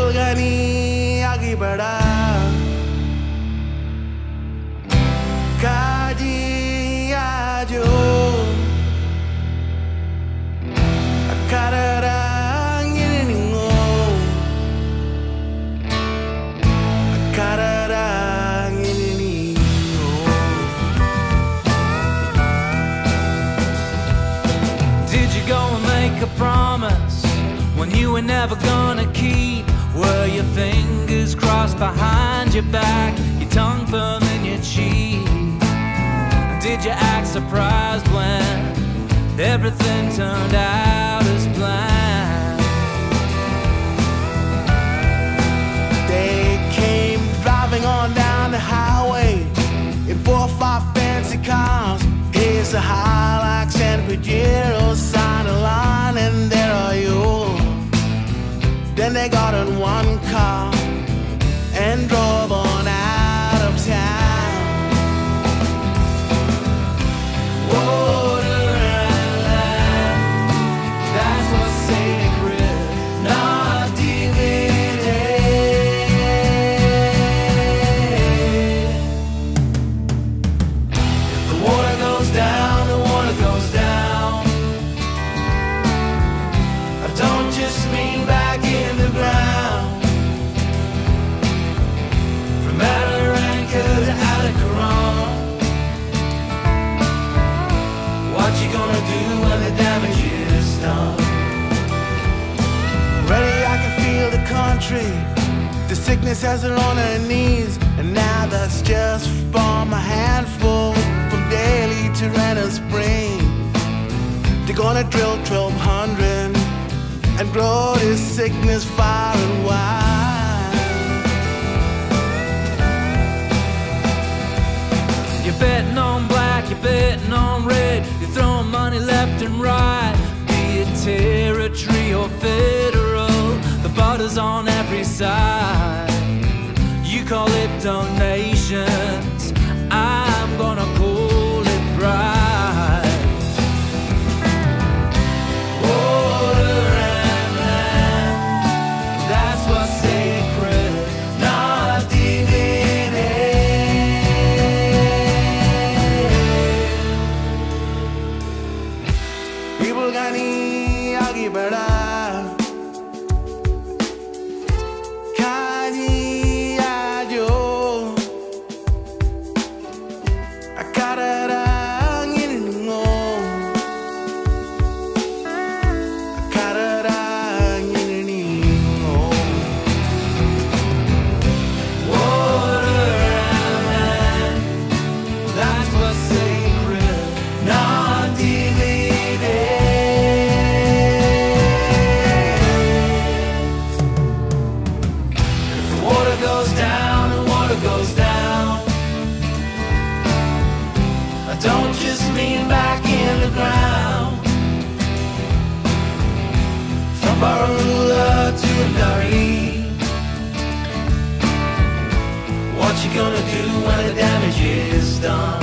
गनी अघि बढा काजी आजो akararang ininingo akararang ininingo Did you go and make a promise when you were never gonna keep? Were your fingers crossed behind your back, your tongue firm in your cheek? Did you act surprised when everything turned out as planned? They came driving on down the highway in four or five fancy cars. Here's the Hilux and Pajero sign a line, and there. Then they got in one car The sickness has her on her knees, and now that's just from a handful from Daly to Renner Spring. They're gonna drill 1200 and grow this sickness far and wide. You're betting on black, you're betting on red. Donations, I'm gonna call it pride. Water and land, that's what's sacred, not divided. People gani आगे done?